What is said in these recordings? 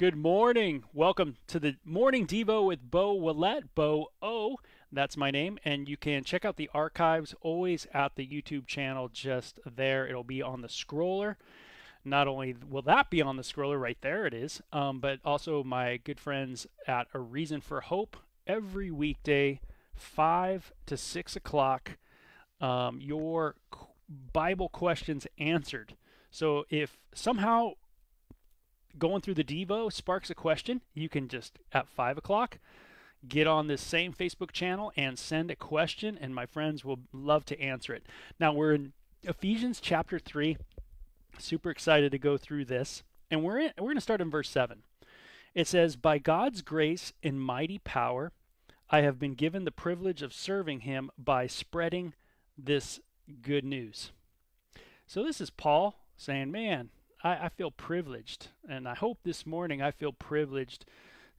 Good morning. Welcome to the Morning Devo with Beau Ouellette. Beau O. That's my name. And you can check out the archives always at the YouTube channel just there. It'll be on the scroller. Not only will that be on the scroller, right there it is, um, but also my good friends at A Reason for Hope every weekday, 5 to 6 o'clock. Um, your Bible questions answered. So if somehow going through the Devo sparks a question, you can just at five o'clock get on this same Facebook channel and send a question, and my friends will love to answer it. Now we're in Ephesians chapter three. Super excited to go through this, and we're we're going to start in verse seven. It says, "By God's grace and mighty power, I have been given the privilege of serving Him by spreading this good news." So this is Paul saying, "Man, I, I feel privileged, and I hope this morning I feel privileged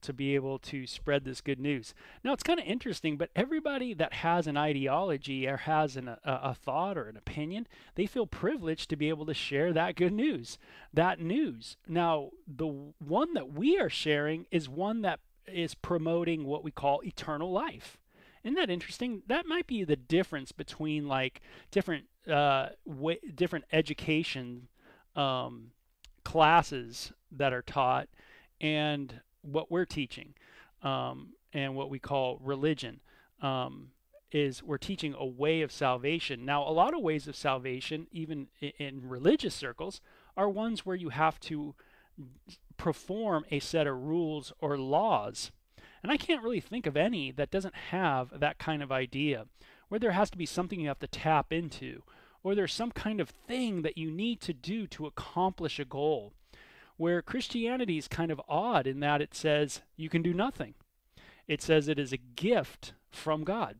to be able to spread this good news. Now, it's kind of interesting, but everybody that has an ideology or has an, a, a, thought or an opinion, they feel privileged to be able to share that good news, that news. Now, the one that we are sharing is one that is promoting what we call eternal life. Isn't that interesting? That might be the difference between like different uh, way, different education um, classes that are taught and what we're teaching um, and what we call religion um, is we're teaching a way of salvation. Now, a lot of ways of salvation, even in, in religious circles, are ones where you have to perform a set of rules or laws. And I can't really think of any that doesn't have that kind of idea, where there has to be something you have to tap into, or there's some kind of thing that you need to do to accomplish a goal. Where Christianity is kind of odd in that it says you can do nothing. It says it is a gift from God.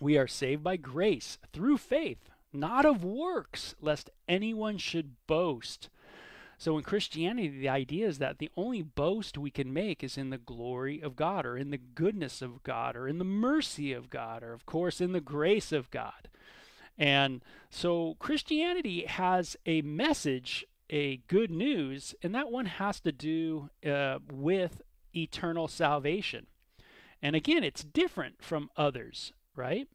We are saved by grace through faith, not of works, lest anyone should boast. So in Christianity, the idea is that the only boast we can make is in the glory of God, or in the goodness of God, or in the mercy of God, or of course in the grace of God. And so Christianity has a message, a good news, and that one has to do uh, with eternal salvation. And again, it's different from others, right?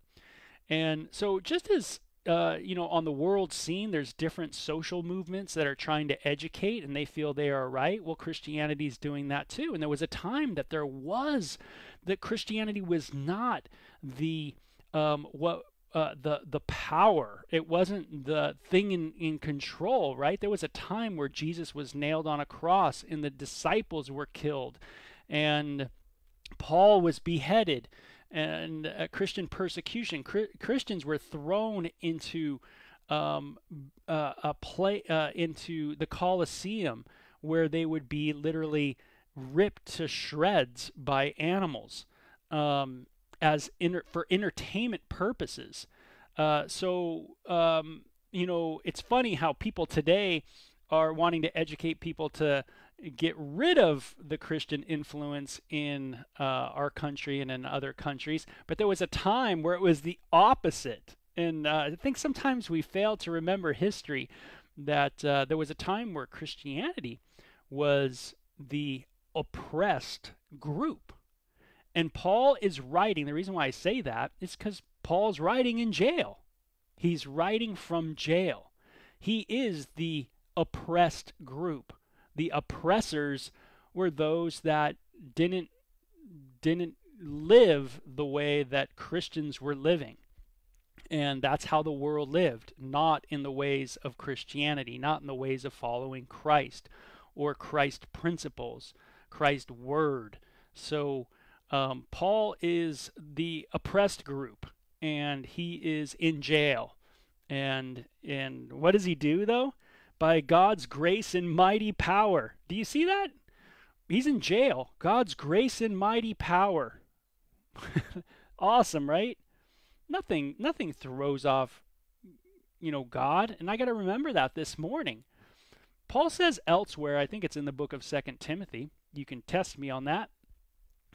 And so just as uh, you know, on the world scene, there's different social movements that are trying to educate and they feel they are right. Well, Christianity is doing that too. And there was a time that there was that Christianity was not the um, what uh, the the power. It wasn't the thing in, in control, right? There was a time where Jesus was nailed on a cross and the disciples were killed, and Paul was beheaded, and uh, Christian persecution. Christians were thrown into um, uh, a play uh, into the Colosseum, where they would be literally ripped to shreds by animals. Um, as inter- for entertainment purposes. Uh, so um, you know, it's funny how people today are wanting to educate people to get rid of the Christian influence in uh, our country and in other countries. But there was a time where it was the opposite. And uh, I think sometimes we fail to remember history that uh, there was a time where Christianity was the oppressed group. And Paul is writing, the reason why I say that is because Paul's writing in jail. He's writing from jail. He is the oppressed group. The oppressors were those that didn't didn't live the way that Christians were living. And that's how the world lived, not in the ways of Christianity, not in the ways of following Christ or Christ principles, Christ word. So um, Paul is the oppressed group, and he is in jail. And and what does he do though? By God's grace and mighty power. Do you see that? He's in jail. God's grace and mighty power. awesome, right? Nothing nothing throws off you know God, and I got to remember that this morning. Paul says elsewhere, I think it's in the book of Second Timothy. You can test me on that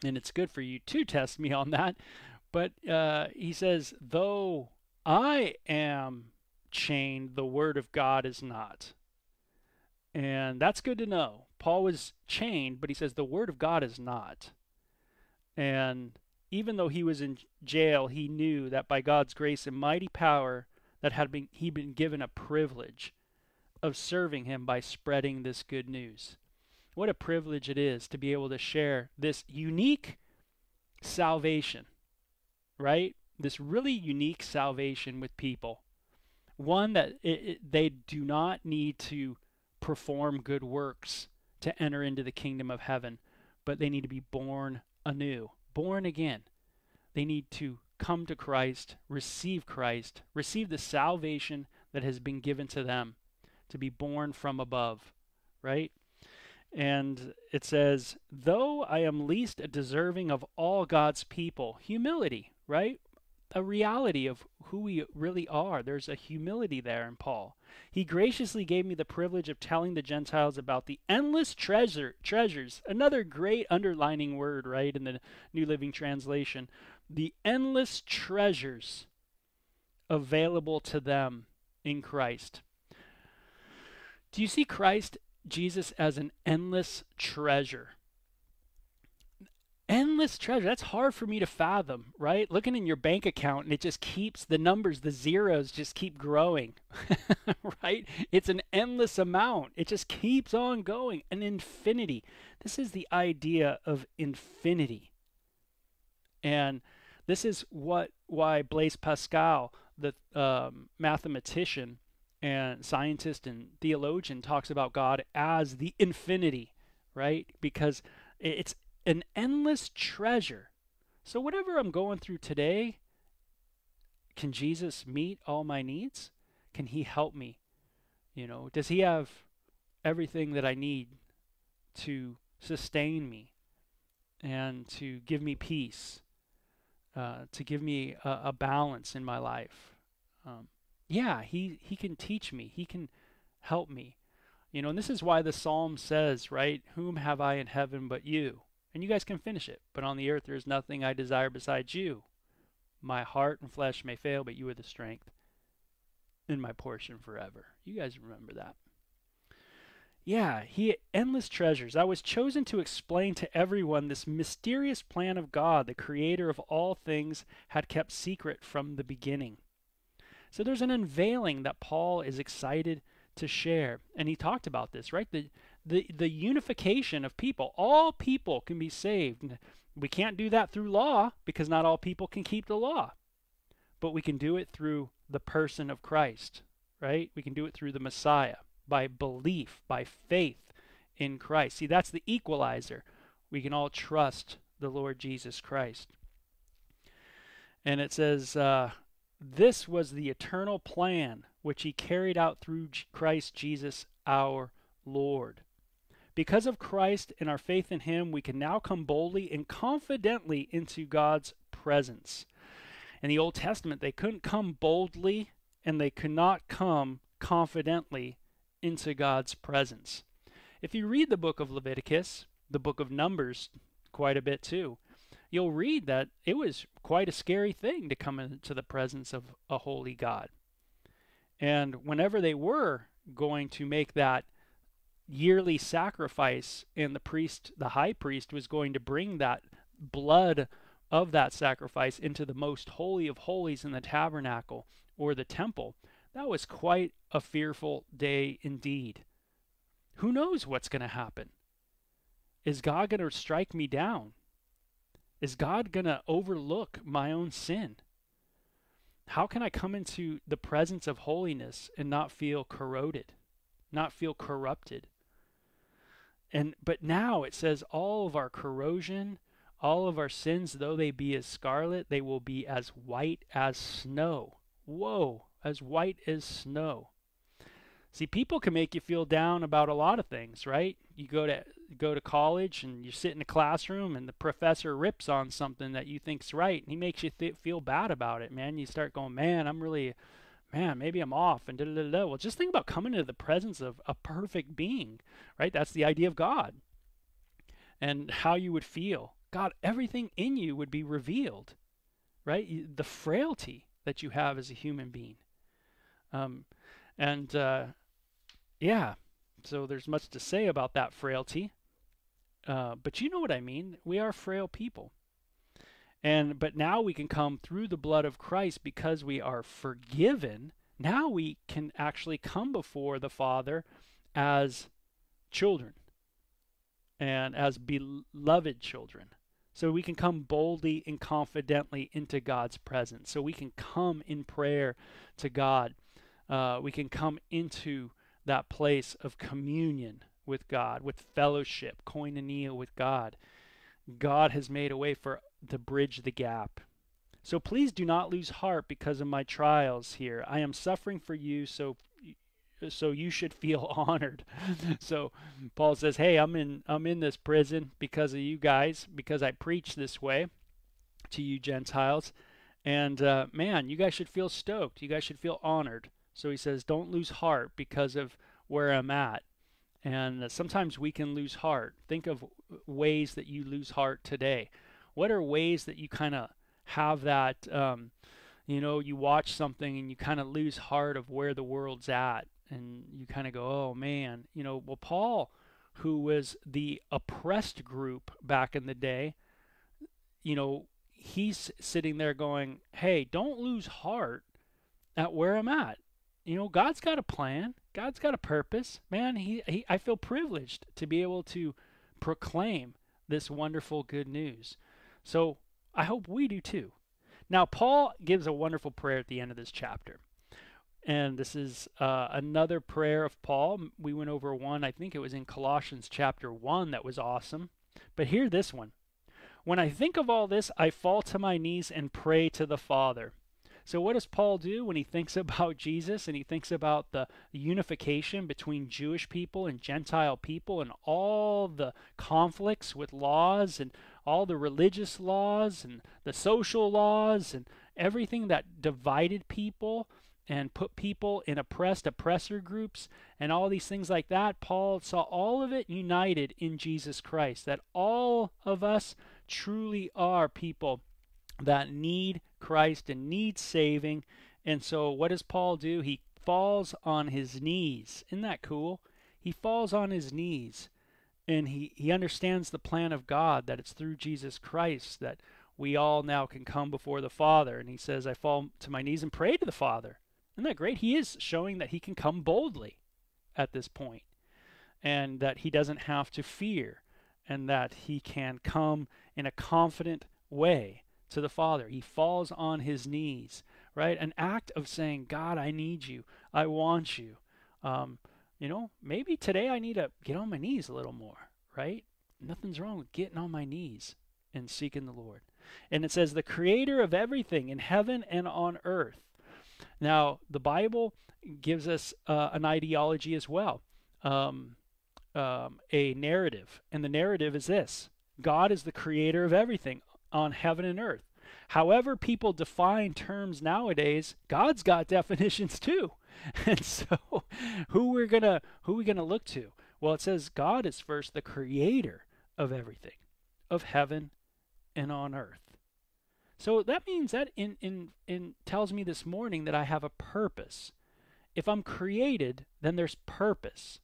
and it's good for you to test me on that. But uh, he says, though I am chained, the word of God is not. And that's good to know. Paul was chained, but he says the word of God is not. And even though he was in jail, he knew that by God's grace and mighty power that had been he been given a privilege of serving him by spreading this good news. What a privilege it is to be able to share this unique salvation, right? This really unique salvation with people. One that it, it, they do not need to perform good works to enter into the kingdom of heaven, but they need to be born anew, born again. They need to come to Christ, receive Christ, receive the salvation that has been given to them, to be born from above, right? And it says, Though I am least deserving of all God's people, humility, right? A reality of who we really are. There's a humility there in Paul. He graciously gave me the privilege of telling the Gentiles about the endless treasure treasures. Another great underlining word, right, in the New Living Translation. The endless treasures available to them in Christ. Do you see Christ Jesus as an endless treasure. Endless treasure. That's hard for me to fathom, right? Looking in your bank account and it just keeps the numbers, the zeros just keep growing, right? It's an endless amount. It just keeps on going, an infinity. This is the idea of infinity. And this is what why Blaise Pascal, the um, mathematician, and scientist and theologian talks about God as the infinity, right? Because it's an endless treasure. So, whatever I'm going through today, can Jesus meet all my needs? Can He help me? You know, does He have everything that I need to sustain me and to give me peace, uh, to give me a, a, balance in my life? Um, yeah, he he can teach me. He can help me. You know, and this is why the psalm says, right, whom have I in heaven but you? And you guys can finish it. But on the earth there is nothing I desire besides you. My heart and flesh may fail, but you are the strength in my portion forever. You guys remember that. Yeah, he endless treasures. I was chosen to explain to everyone this mysterious plan of God, the creator of all things, had kept secret from the beginning. So there's an unveiling that Paul is excited to share. And he talked about this, right? The, the, the unification of people. All people can be saved. We can't do that through law because not all people can keep the law. But we can do it through the person of Christ, right? We can do it through the Messiah by belief, by faith in Christ. See, that's the equalizer. We can all trust the Lord Jesus Christ. And it says, uh, this was the eternal plan which he carried out through Christ Jesus our Lord. Because of Christ and our faith in him, we can now come boldly and confidently into God's presence. In the Old Testament, they couldn't come boldly and they could not come confidently into God's presence. If you read the book of Leviticus, the book of Numbers, quite a bit too, you'll read that it was quite a scary thing to come into the presence of a holy God. And whenever they were going to make that yearly sacrifice, and the priest, the high priest, was going to bring that blood of that sacrifice into the most holy of holies in the tabernacle or the temple, that was quite a fearful day indeed. Who knows what's going to happen? Is God going to strike me down? Is God going to overlook my own sin? How can I come into the presence of holiness and not feel corroded, not feel corrupted? And but now it says all of our corrosion, all of our sins, though they be as scarlet, they will be as white as snow. Whoa, as white as snow. See, people can make you feel down about a lot of things, right? You go to go to college and you sit in a classroom and the professor rips on something that you think's right and he makes you th- feel bad about it, man. You start going, man, I'm really, man, maybe I'm off and da da da. Well, just think about coming into the presence of a perfect being, right? That's the idea of God and how you would feel. God, everything in you would be revealed, right? The frailty that you have as a human being. Um, and uh, yeah, So there's much to say about that frailty. Uh, but you know what I mean. We are frail people. And but now we can come through the blood of Christ because we are forgiven. Now we can actually come before the Father as children and as beloved children. So we can come boldly and confidently into God's presence. So we can come in prayer to God. Uh, we can come into that place of communion with God, with fellowship, koinonia with God. God has made a way for to bridge the gap. So please do not lose heart because of my trials here. I am suffering for you, so so you should feel honored. so Paul says, "Hey, I'm in I'm in this prison because of you guys, because I preach this way to you Gentiles, and uh, man, you guys should feel stoked. You guys should feel honored." So he says, "Don't lose heart because of where I'm at." And sometimes we can lose heart. Think of ways that you lose heart today. What are ways that you kind of have that? Um, you know, you watch something and you kind of lose heart of where the world's at and you kind of go, oh man, you know, well, Paul, who was the oppressed group back in the day, you know, he's sitting there going, hey, don't lose heart at where I'm at. You know, God's got a plan. God's got a purpose. Man, he, he I feel privileged to be able to proclaim this wonderful good news. So I hope we do too. Now, Paul gives a wonderful prayer at the end of this chapter. And this is uh, another prayer of Paul. We went over one, I think it was in Colossians chapter 1, that was awesome. But hear this one. When I think of all this, I fall to my knees and pray to the Father. So, what does Paul do when he thinks about Jesus and he thinks about the unification between Jewish people and Gentile people and all the conflicts with laws and all the religious laws and the social laws and everything that divided people? and put people in oppressed oppressor groups and all these things like that. Paul saw all of it united in Jesus Christ, that all of us truly are people that need Christ and need saving. And so, what does Paul do? He falls on his knees. Isn't that cool? He falls on his knees and he, he understands the plan of God that it's through Jesus Christ that we all now can come before the Father. And he says, I fall to my knees and pray to the Father. Isn't that great? He is showing that he can come boldly at this point and that he doesn't have to fear and that he can come in a confident way to the Father. He falls on his knees, right? An act of saying, God, I need you. I want you. Um, you know, maybe today I need to get on my knees a little more, right? Nothing's wrong with getting on my knees and seeking the Lord. And it says, the creator of everything in heaven and on earth now, the Bible gives us uh, an ideology as well, um, um, a narrative. And the narrative is this God is the creator of everything on heaven and earth. However, people define terms nowadays, God's got definitions too. And so, who we're gonna who we gonna look to? Well, it says God is first the creator of everything, of heaven and on earth. So that means that in, in, in tells me this morning that I have a purpose. If I'm created, then there's purpose,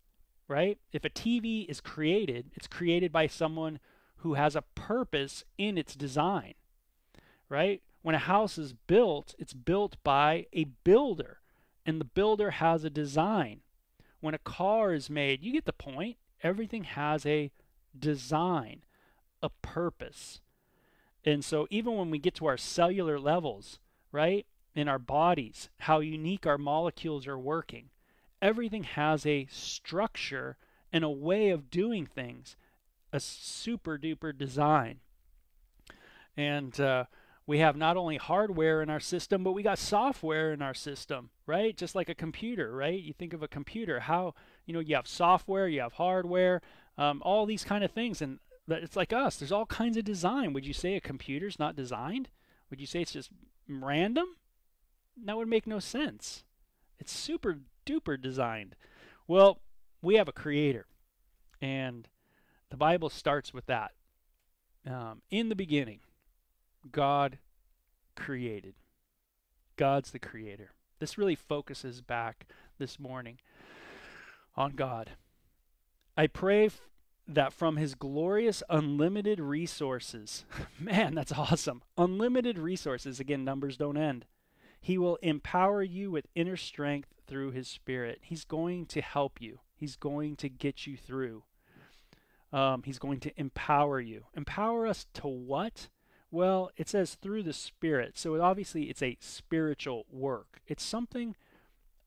right? If a TV is created, it's created by someone who has a purpose in its design, right? When a house is built, it's built by a builder, and the builder has a design. When a car is made, you get the point. Everything has a design, a purpose. And so even when we get to our cellular levels, right, in our bodies, how unique our molecules are working, everything has a structure and a way of doing things, a super duper design. And uh, we have not only hardware in our system, but we got software in our system, right? Just like a computer, right? You think of a computer, how, you know, you have software, you have hardware, um, all these kind of things. And it's like us. There's all kinds of design. Would you say a computer's not designed? Would you say it's just random? That would make no sense. It's super duper designed. Well, we have a creator, and the Bible starts with that. Um, in the beginning, God created. God's the creator. This really focuses back this morning on God. I pray f- that from his glorious unlimited resources, man, that's awesome. Unlimited resources, again, numbers don't end. He will empower you with inner strength through his spirit. He's going to help you, he's going to get you through. Um, he's going to empower you. Empower us to what? Well, it says through the Spirit. So obviously, it's a spiritual work. It's something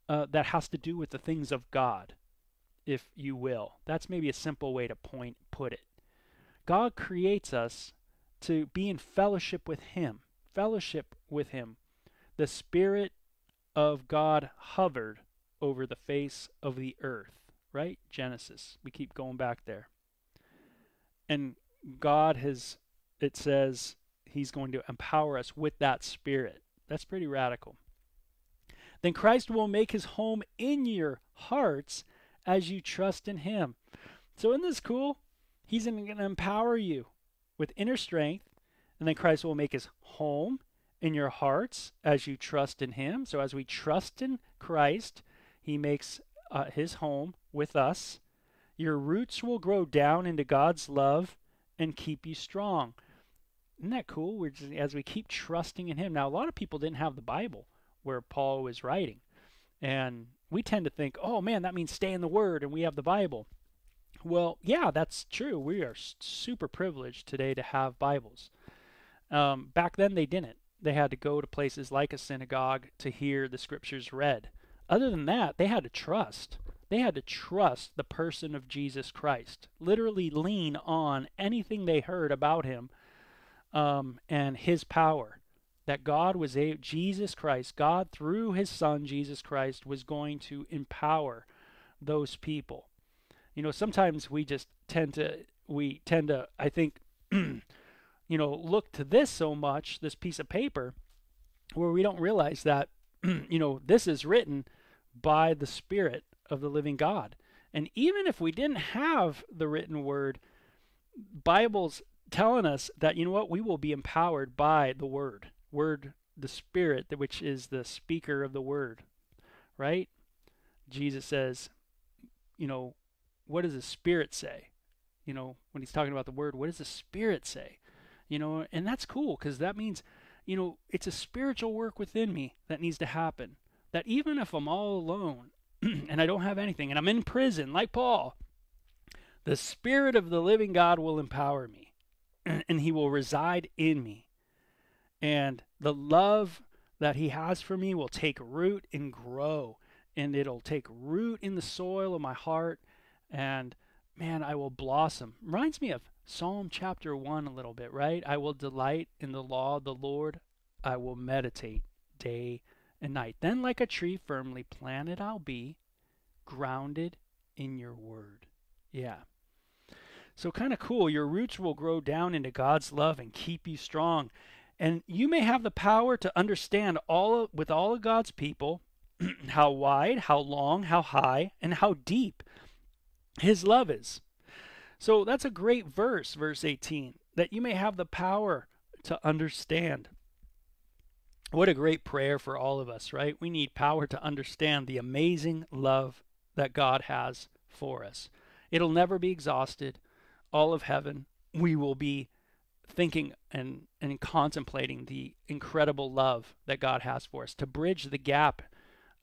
uh, that has to do with the things of God if you will. That's maybe a simple way to point put it. God creates us to be in fellowship with him. Fellowship with him. The spirit of God hovered over the face of the earth, right? Genesis. We keep going back there. And God has it says he's going to empower us with that spirit. That's pretty radical. Then Christ will make his home in your hearts as you trust in Him. So, isn't this cool? He's going to empower you with inner strength, and then Christ will make His home in your hearts as you trust in Him. So, as we trust in Christ, He makes uh, His home with us. Your roots will grow down into God's love and keep you strong. Isn't that cool? We're just, as we keep trusting in Him. Now, a lot of people didn't have the Bible where Paul was writing, and we tend to think, oh man, that means stay in the Word and we have the Bible. Well, yeah, that's true. We are super privileged today to have Bibles. Um, back then, they didn't. They had to go to places like a synagogue to hear the scriptures read. Other than that, they had to trust. They had to trust the person of Jesus Christ, literally lean on anything they heard about him um, and his power that God was a Jesus Christ, God through his son Jesus Christ was going to empower those people. You know, sometimes we just tend to we tend to I think you know, look to this so much, this piece of paper where we don't realize that you know, this is written by the spirit of the living God. And even if we didn't have the written word, Bible's telling us that you know what, we will be empowered by the word word, the Spirit, which is the speaker of the word, right? Jesus says, you know, what does the Spirit say? You know, when he's talking about the word, what does the Spirit say? You know, and that's cool because that means, you know, it's a spiritual work within me that needs to happen. That even if I'm all alone and I don't have anything and I'm in prison like Paul, the Spirit of the living God will empower me and he will reside in me. And the love that he has for me will take root and grow and it'll take root in the soil of my heart and man i will blossom. Reminds me of psalm chapter 1 a little bit right? I will delight in the law of the lord. I will meditate day and night then like a tree firmly planted i'll be grounded in your word yeah so kind of cool your roots will grow down into god's love and keep you strong and you may have the power to understand all with all of God's people how wide, how long, how high, and how deep his love is. So that's a great verse, verse 18, that you may have the power to understand. What a great prayer for all of us, right? We need power to understand the amazing love that God has for us. It'll never be exhausted. All of heaven, we will be thinking and, and contemplating the incredible love that God has for us, to bridge the gap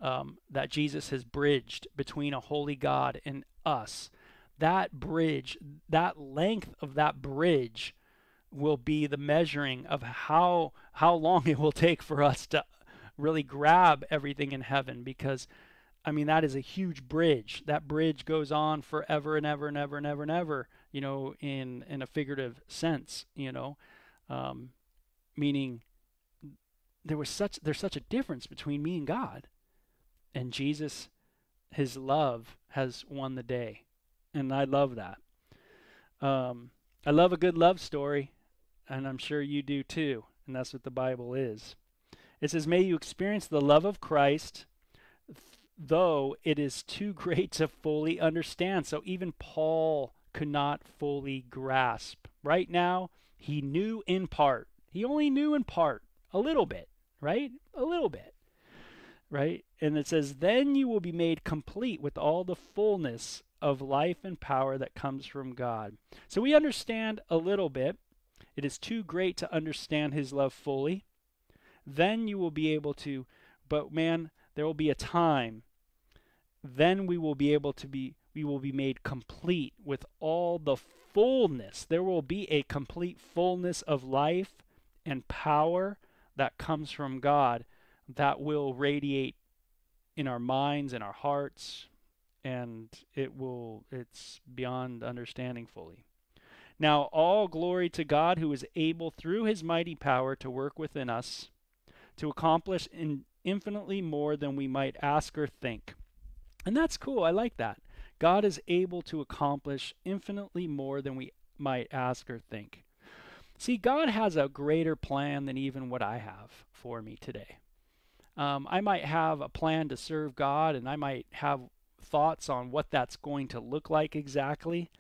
um, that Jesus has bridged between a holy God and us. That bridge, that length of that bridge, will be the measuring of how how long it will take for us to really grab everything in heaven because I mean that is a huge bridge. That bridge goes on forever and ever and ever and ever and ever you know, in in a figurative sense, you know, um, meaning there was such there's such a difference between me and God, and Jesus, His love has won the day, and I love that. Um, I love a good love story, and I'm sure you do too, and that's what the Bible is. It says, "May you experience the love of Christ." though it is too great to fully understand. So even Paul could not fully grasp. Right now, he knew in part. He only knew in part, a little bit, right? A little bit, right? And it says, Then you will be made complete with all the fullness of life and power that comes from God. So we understand a little bit. It is too great to understand his love fully. Then you will be able to, but man, there will be a time. Then we will be able to be, we will be made complete with all the fullness. There will be a complete fullness of life and power that comes from God that will radiate in our minds and our hearts and it will it's beyond understanding fully now all glory to god who is able through his mighty power to work within us to accomplish in infinitely more than we might ask or think. And that's cool. I like that. God is able to accomplish infinitely more than we might ask or think. See god has a greater plan than even what i have for me today. Um, I might have a plan to serve God and I might have thoughts on what that's going to look like exactly.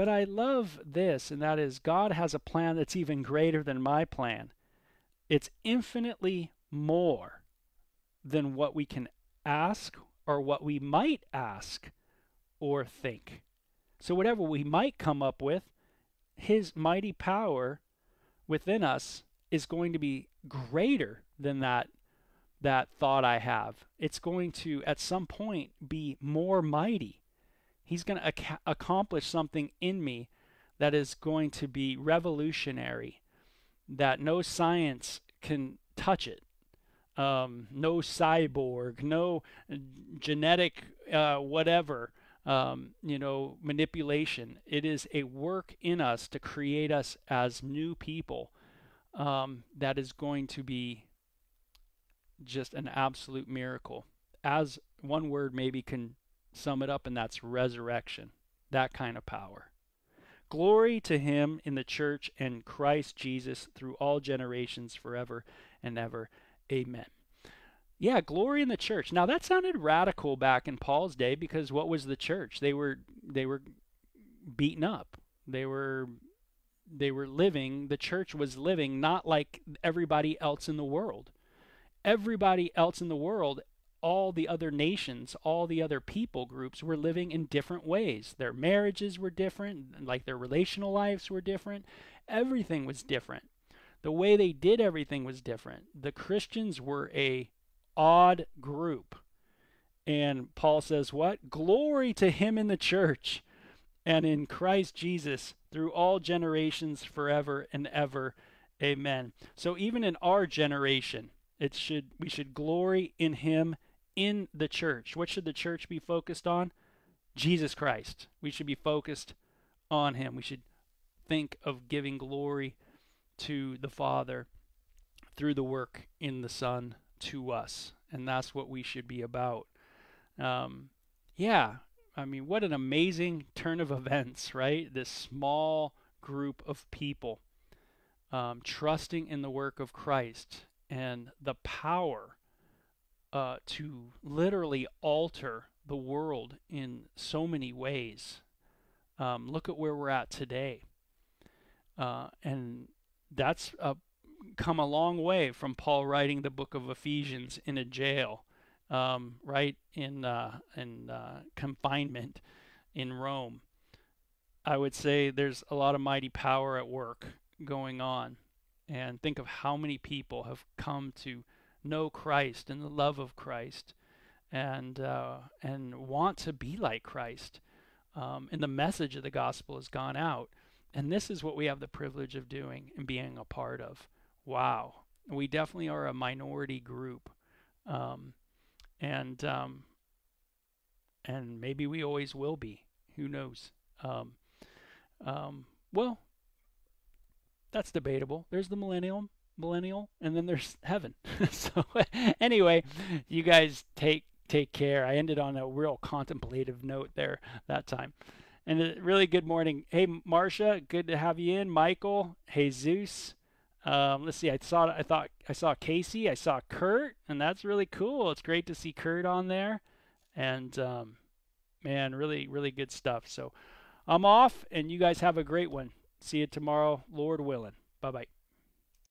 But I love this, and that is God has a plan that's even greater than my plan. It's infinitely more than what we can ask or what we might ask or think. So, whatever we might come up with, His mighty power within us is going to be greater than that that thought I have. It's going to, at some point, be more mighty. He's going to ac- accomplish something in me that is going to be revolutionary, that no science can touch it. Um, no cyborg, no genetic uh, whatever, um, you know, manipulation. It is a work in us to create us as new people um, that is going to be just an absolute miracle. As one word maybe can sum it up, and that's resurrection. That kind of power. Glory to him in the church and Christ Jesus through all generations forever and ever. Amen. Yeah, glory in the church. Now that sounded radical back in Paul's day because what was the church? They were they were beaten up. They were they were living, the church was living not like everybody else in the world everybody else in the world, all the other nations, all the other people groups were living in different ways. Their marriages were different, like their relational lives were different. Everything was different. The way they did everything was different. The Christians were a odd group. And Paul says, What? Glory to him in the church and in Christ Jesus through all generations forever and ever. Amen. So even in our generation, it should we should glory in him in the church. What should the church be focused on? Jesus Christ. We should be focused on him. We should think of giving glory to the Father through the work in the Son to us. And that's what we should be about. Um, yeah, I mean, what an amazing turn of events, right? This small group of people um, trusting in the work of Christ and the power uh, to literally alter the world in so many ways. Um, look at where we're at today. Uh, and that's uh, come a long way from Paul writing the book of Ephesians in a jail, um, right in uh, in uh, confinement in Rome. I would say there's a lot of mighty power at work going on and think of how many people have come to know Christ and the love of Christ and uh, and want to be like Christ. Um, and the message of the gospel has gone out. And this is what we have the privilege of doing and being a part of. Wow. We definitely are a minority group. Um, and um, and maybe we always will be. Who knows? Um, um, well, that's debatable. There's the millennium, millennial, and then there's heaven. so anyway, you guys take take care. I ended on a real contemplative note there that time. And a really good morning. Hey Marcia, good to have you in. Michael, Jesus. Um, let's see. I saw. I thought I saw Casey. I saw Kurt, and that's really cool. It's great to see Kurt on there, and um, man, really, really good stuff. So I'm off, and you guys have a great one. See you tomorrow, Lord willing. Bye bye.